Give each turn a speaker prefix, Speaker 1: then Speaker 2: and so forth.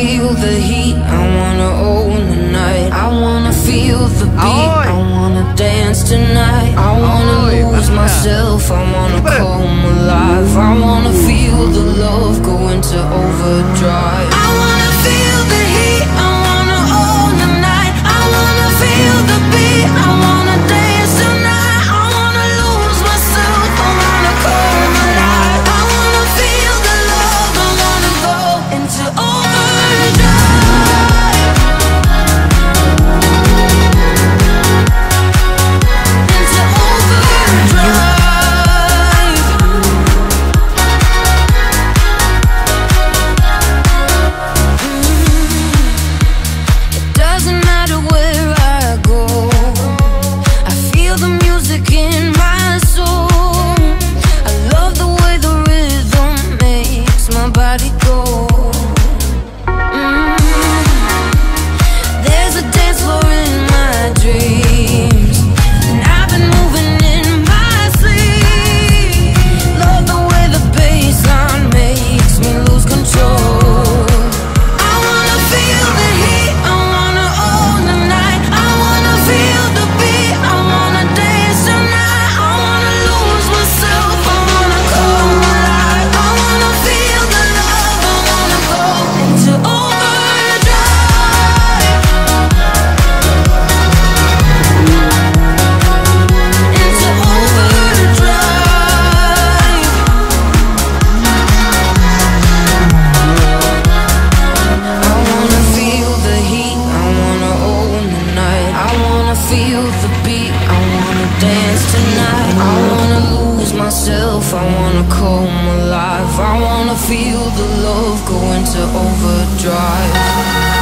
Speaker 1: feel the heat, I wanna own the night. I wanna feel the beat, I wanna dance tonight. I wanna lose yeah. myself, I wanna come alive. I wanna feel the love go into overdrive. feel the beat. I wanna dance tonight. I wanna lose myself. I wanna come alive. I wanna feel the love go into overdrive.